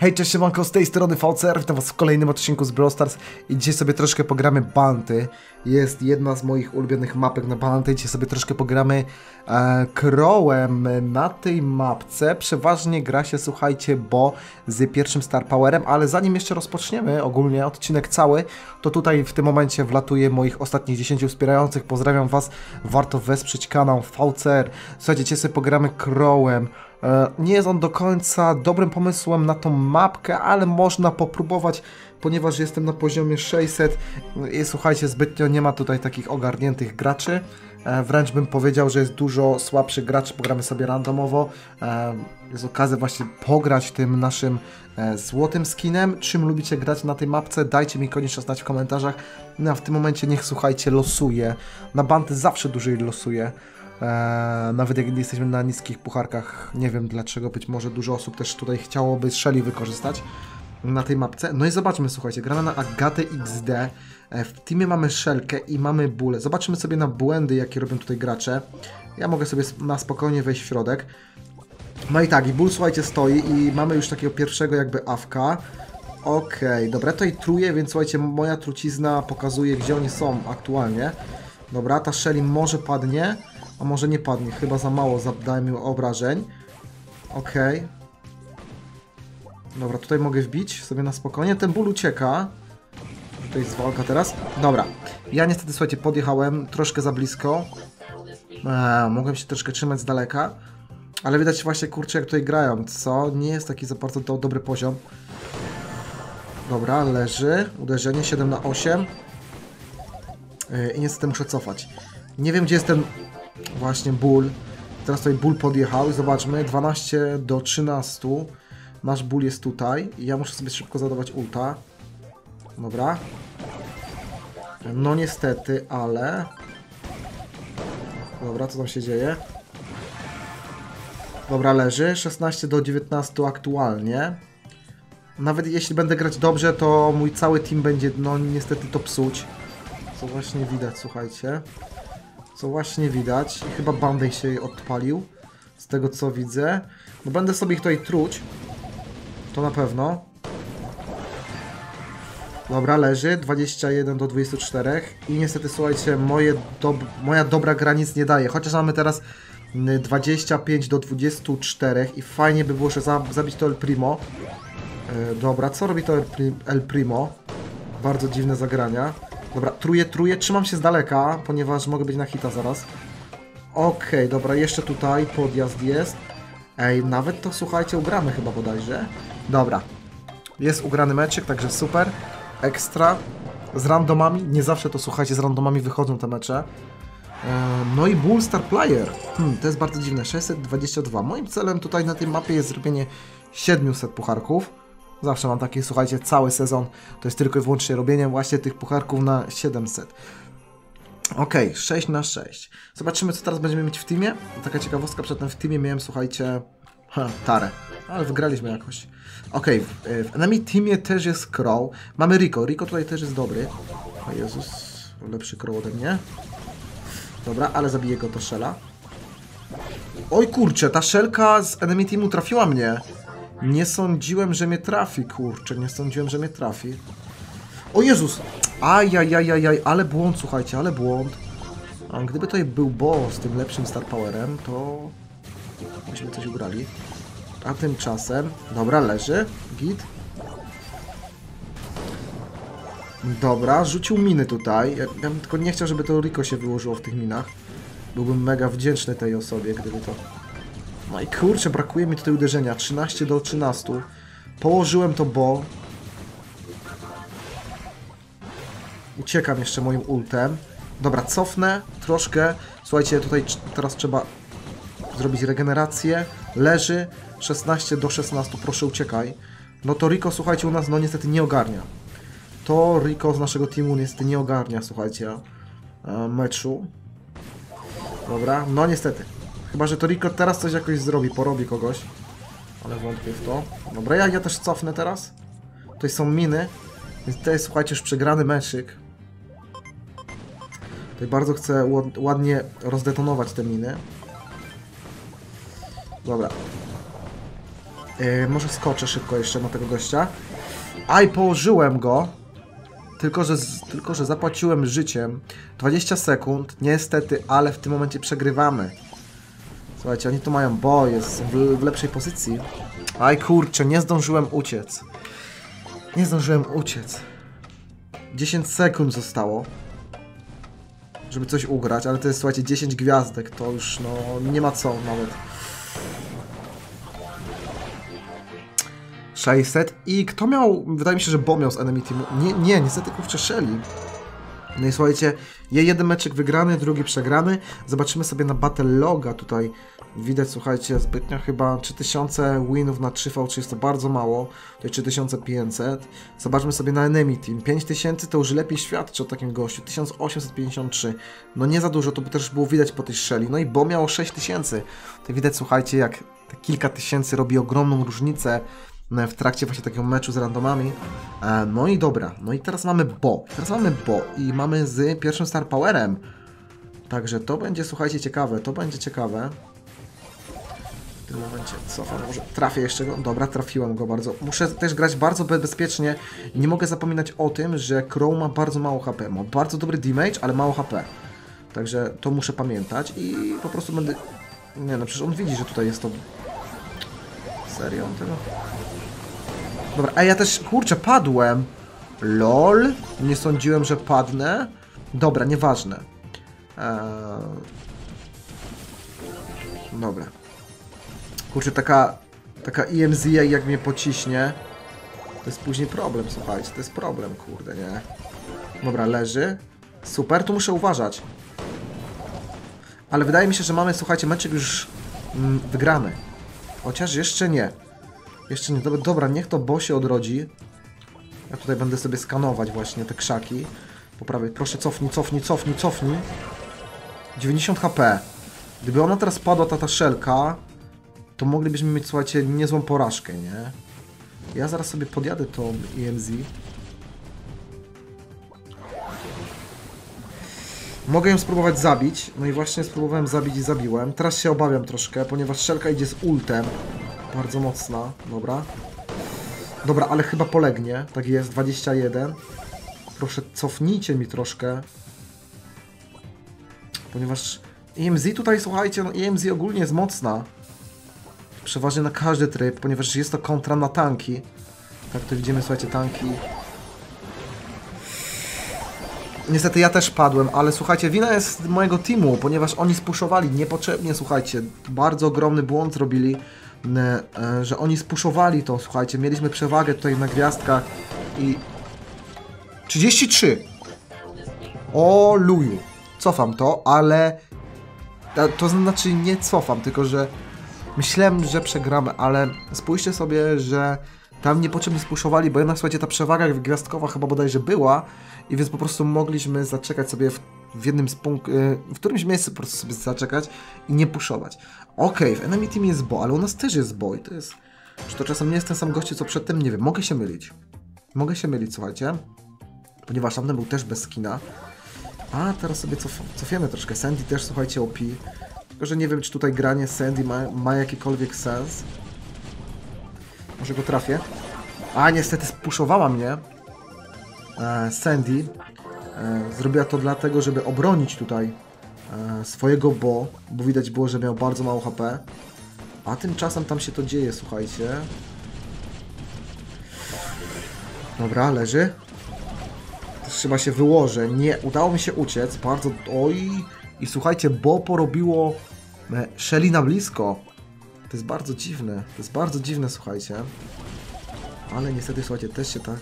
Hej, cześć, siemanko, z tej strony VCR, witam was w kolejnym odcinku z Brawl Stars i dzisiaj sobie troszkę pogramy Banty. Jest jedna z moich ulubionych mapek na Banty, dzisiaj sobie troszkę pogramy e, Crowem na tej mapce. Przeważnie gra się, słuchajcie, bo z pierwszym Star Powerem, ale zanim jeszcze rozpoczniemy ogólnie odcinek cały, to tutaj w tym momencie wlatuje moich ostatnich 10 wspierających. Pozdrawiam was, warto wesprzeć kanał VCR. Słuchajcie, dzisiaj sobie pogramy Crowem. E, Nie jest on do końca dobrym pomysłem na tą mapkę, ale można popróbować, ponieważ jestem na poziomie 600 i słuchajcie, zbytnio nie ma tutaj takich ogarniętych graczy. E, Wręcz bym powiedział, że jest dużo słabszych graczy, pogramy sobie randomowo. E, Jest okazja właśnie pograć tym naszym złotym skinem. Czym lubicie grać na tej mapce? Dajcie mi koniecznie znać w komentarzach. No a w tym momencie niech słuchajcie, losuje. Na bandy zawsze dłużej losuje. Eee, nawet jak jesteśmy na niskich pucharkach, nie wiem dlaczego, być może dużo osób też tutaj chciałoby Shelly wykorzystać na tej mapce. No i zobaczmy, słuchajcie, gramy na Agatę XD, e, w teamie mamy Shelkę i mamy Bullę. Zobaczymy sobie na błędy, jakie robią tutaj gracze. Ja mogę sobie na spokojnie wejść w środek. No i tak, i Bull, słuchajcie, stoi i mamy już takiego pierwszego jakby awka. Okej, dobra, to i truje, więc słuchajcie, moja trucizna pokazuje, gdzie oni są aktualnie. Dobra, ta Shelly może padnie, a może nie padnie, chyba za mało zadałem obrażeń. Okej. Dobra, tutaj mogę wbić sobie na spokojnie. Ten ból ucieka. Tutaj jest walka teraz. Dobra. Ja niestety, słuchajcie, podjechałem troszkę za blisko. Eee, mogłem się troszkę trzymać z daleka. Ale widać właśnie, kurczę, jak tutaj grają, co? Nie jest taki za bardzo do, dobry poziom. Dobra, leży. Uderzenie 7 na 8. Yy, I niestety muszę cofać. Nie wiem, gdzie jest ten właśnie ból. Teraz tutaj ból podjechał i zobaczmy. 12 do 13. Nasz ból jest tutaj. I ja muszę sobie szybko zadawać ulta. Dobra. No niestety, ale... Dobra, co tam się dzieje? Dobra, leży. 16 do 19 aktualnie. Nawet jeśli będę grać dobrze, to mój cały team będzie, no niestety to psuć. Co właśnie widać, słuchajcie. Co właśnie widać. I chyba Bandej się odpalił. Z tego co widzę. No będę sobie ich tutaj truć. To na pewno. Dobra, leży. 21 do 24. I niestety, słuchajcie, moje dob moja dobra gra nic nie daje. Chociaż mamy teraz y, 25 do 24 i fajnie by było jeszcze za zabić to El Primo. E, dobra, co robi to El, Pri El Primo? Bardzo dziwne zagrania. Dobra, truję, truję, trzymam się z daleka, ponieważ mogę być na hita zaraz. Okej, dobra, jeszcze tutaj podjazd jest. Ej, nawet to słuchajcie, ugramy chyba bodajże. Dobra, jest ugrany meczyk, także super. Ekstra. Z randomami, nie zawsze to słuchajcie, z randomami wychodzą te mecze. E, No i Bull Star Player. Hmm, to jest bardzo dziwne. 622. Moim celem tutaj na tej mapie jest zrobienie 700 pucharków. Zawsze mam taki, słuchajcie, cały sezon to jest tylko i wyłącznie robienie właśnie tych pucharków na 700. Ok, 6 na 6. Zobaczymy, co teraz będziemy mieć w teamie. Taka ciekawostka, przedtem w teamie miałem, słuchajcie, ha, tarę, ale wygraliśmy jakoś. Ok, w, w enemy teamie też jest Crow. Mamy Rico. Rico tutaj też jest dobry. O Jezus, lepszy Crow ode mnie. Dobra, ale zabiję go to Shella. Oj kurczę, ta szelka z enemy teamu trafiła mnie. Nie sądziłem, że mnie trafi, kurczę, nie sądziłem, że mnie trafi. O Jezus! Ajajajajaj, ale błąd, słuchajcie, ale błąd. A gdyby to był boss z tym lepszym Star Powerem, to byśmy coś ugrali. A tymczasem, dobra, leży, git. Dobra, rzucił miny tutaj. Ja, ja bym tylko nie chciał, żeby to Rico się wyłożyło w tych minach. Byłbym mega wdzięczny tej osobie, gdyby to... No i kurczę, brakuje mi tutaj uderzenia. 13 do 13. Położyłem to bo. Uciekam jeszcze moim ultem. Dobra, cofnę troszkę. Słuchajcie, tutaj teraz trzeba zrobić regenerację. Leży. 16 do 16. Proszę uciekaj. No to Rico, słuchajcie, u nas no niestety nie ogarnia. To Rico z naszego teamu niestety nie ogarnia, słuchajcie, e, meczu. Dobra, no niestety. Chyba, że to Rico teraz coś jakoś zrobi, porobi kogoś. Ale wątpię w to. Dobra, ja, ja też cofnę teraz. Tutaj są miny. Więc to jest, słuchajcie, już przegrany meczyk. Tutaj bardzo chcę ład- ładnie rozdetonować te miny. Dobra. Yy, może skoczę szybko jeszcze na tego gościa. Aj, położyłem go. Tylko że, tylko, że zapłaciłem życiem. 20 sekund, niestety, ale w tym momencie przegrywamy. Słuchajcie, oni tu mają bo, jest w, w lepszej pozycji. Aj kurczę, nie zdążyłem uciec. Nie zdążyłem uciec. 10 sekund zostało. Żeby coś ugrać, ale to jest, słuchajcie, 10 gwiazdek, to już, no, nie ma co nawet. 600 i kto miał, wydaje mi się, że Bo miał z Enemy Teamu. Nie, nie, niestety kurczę Shelly. No i słuchajcie, je jeden meczek wygrany, drugi przegrany. Zobaczymy sobie na Battle Loga tutaj. Widać, słuchajcie, zbytnio chyba 3000 winów na 3v3 jest to bardzo mało. Tutaj 3500. Zobaczmy sobie na Enemy Team. 5000 to już lepiej świadczy o takim gościu. 1853. No nie za dużo, to by też było widać po tej Shelly. No i Bo miało 6000. To widać, słuchajcie, jak te kilka tysięcy robi ogromną różnicę w trakcie właśnie takiego meczu z randomami. E, No i dobra, no i teraz mamy Bo. Teraz mamy Bo i mamy z pierwszym Star Powerem. Także to będzie, słuchajcie, ciekawe. To będzie ciekawe. W tym momencie cofam, może trafię jeszcze go. Dobra, trafiłem go bardzo. Muszę też grać bardzo be- bezpiecznie i nie mogę zapominać o tym, że Crow ma bardzo mało HP. Ma bardzo dobry damage, ale mało HP. Także to muszę pamiętać i po prostu będę... Nie no, przecież on widzi, że tutaj jest to... Tego... Dobra, a ja też, kurczę, padłem. LOL. Nie sądziłem, że padnę. Dobra, nieważne. Eee... Dobra. Kurczę, taka, taka EMZ jak mnie pociśnie, to jest później problem, słuchajcie, to jest problem, kurde, nie? Dobra, leży. Super, tu muszę uważać. Ale wydaje mi się, że mamy, słuchajcie, meczek już mm, wygrany. Chociaż jeszcze nie. Jeszcze nie. Dobra, niech to Bo się odrodzi. Ja tutaj będę sobie skanować właśnie te krzaki. Po prawej. Proszę, cofnij, cofnij, cofnij, cofnij. 90 HP. Gdyby ona teraz padła, ta, ta szelka, to moglibyśmy mieć, słuchajcie, niezłą porażkę, nie? Ja zaraz sobie podjadę tą EMZ. Mogę ją spróbować zabić, no i właśnie spróbowałem zabić i zabiłem. Teraz się obawiam troszkę, ponieważ szelka idzie z ultem. Bardzo mocna, dobra. Dobra, ale chyba polegnie. Tak jest, 21. Proszę, cofnijcie mi troszkę. Ponieważ EMZ tutaj, słuchajcie, no EMZ ogólnie jest mocna. Przeważnie na każdy tryb, ponieważ jest to kontra na tanki. Tak, tu widzimy, słuchajcie, tanki. Niestety ja też padłem, ale słuchajcie, wina jest mojego teamu, ponieważ oni spuszowali niepotrzebnie, słuchajcie, bardzo ogromny błąd zrobili, e, że oni spuszowali to, słuchajcie, mieliśmy przewagę tutaj na gwiazdkach i... 33! O luju! Cofam to, ale... To znaczy nie cofam, tylko że myślałem, że przegramy, ale spójrzcie sobie, że tam niepotrzebnie spuszowali, bo jednak słuchajcie, ta przewaga gwiazdkowa chyba bodajże była i więc po prostu mogliśmy zaczekać sobie w, w jednym z punkt, y, w którymś miejscu po prostu sobie zaczekać i nie puszować. Okej, w enemy team jest bo, ale u nas też jest bo i to jest... Czy to czasem nie jest ten sam gościu co przedtem? Nie wiem, mogę się mylić. Mogę się mylić, słuchajcie. Ponieważ tamten był też bez skina. A teraz sobie cof cofiemy troszkę. Sandy też, słuchajcie, OP. Tylko, że nie wiem, czy tutaj granie Sandy ma, ma jakikolwiek sens. Może go trafię. A, niestety spuszowała mnie. E, Sandy. E, zrobiła to dlatego, żeby obronić tutaj e, swojego Bo, bo widać było, że miał bardzo mało HP. A tymczasem tam się to dzieje, słuchajcie. Dobra, leży. Chyba się wyłożę. Nie, udało mi się uciec. Bardzo. Oj. I słuchajcie, Bo porobiło e, Shelly na blisko. To jest bardzo dziwne. To jest bardzo dziwne, słuchajcie. Ale niestety, słuchajcie, też się tak,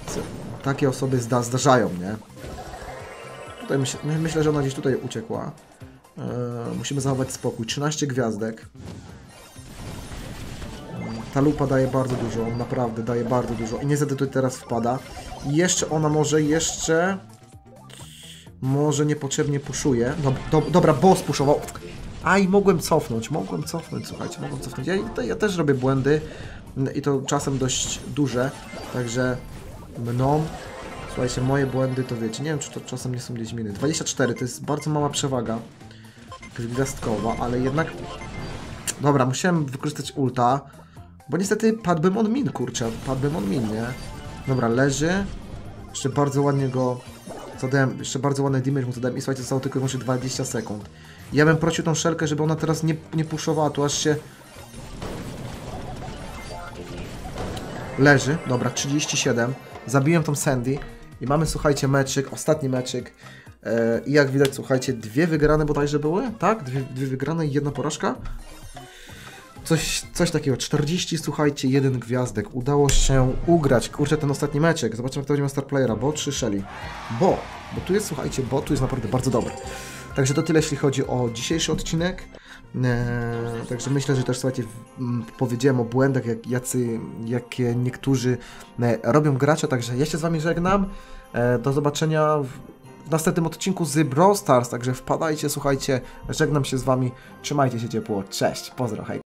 takie osoby zda, zdarzają, nie? Tutaj myśl, my- myślę, że ona gdzieś tutaj uciekła. E, musimy zachować spokój. 13 gwiazdek. Ta lupa daje bardzo dużo, naprawdę daje bardzo dużo. I niestety tutaj teraz wpada. I jeszcze ona może jeszcze... Może niepotrzebnie puszuje. Dob do dobra, boss puszował. Aj, mogłem cofnąć, mogłem cofnąć, słuchajcie, mogłem cofnąć. Ja, ja, ja też robię błędy i to czasem dość duże, także mną. Słuchajcie, moje błędy to wiecie, nie wiem czy to czasem nie są gdzieś miny. 24 to jest bardzo mała przewaga gwiazdkowa, ale jednak... Dobra, musiałem wykorzystać ulta. Bo niestety padłbym on min, kurczę, padłbym on min, nie? Dobra, leży. Jeszcze bardzo ładnie go zadałem, jeszcze bardzo ładny damage mu zadałem i słuchajcie, zostało tylko i wyłącznie 20 sekund. Ja bym prosił tą szelkę, żeby ona teraz nie, nie puszowała, tu aż się... Leży, dobra, 37. Zabiłem tą Sandy i mamy, słuchajcie, meczyk, ostatni meczyk. E, I jak widać, słuchajcie, dwie wygrane bodajże były, tak? Dwie, dwie wygrane i jedna porażka. Coś, coś takiego, 40, słuchajcie, jeden gwiazdek. Udało się ugrać, kurczę, ten ostatni meczek. Zobaczymy, kto będzie miał star playera, bo czy Shelly? Bo, bo tu jest, słuchajcie, bo tu jest naprawdę bardzo dobry. Także to tyle, jeśli chodzi o dzisiejszy odcinek. Eee, także myślę, że też, słuchajcie, powiedziałem o błędach, jak, jacy, jakie niektórzy e, robią gracze. Także ja się z Wami żegnam. E, do zobaczenia w następnym odcinku z Brawl Stars. Także wpadajcie, słuchajcie, żegnam się z Wami. Trzymajcie się ciepło. Cześć, pozdro, hej.